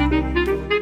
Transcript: you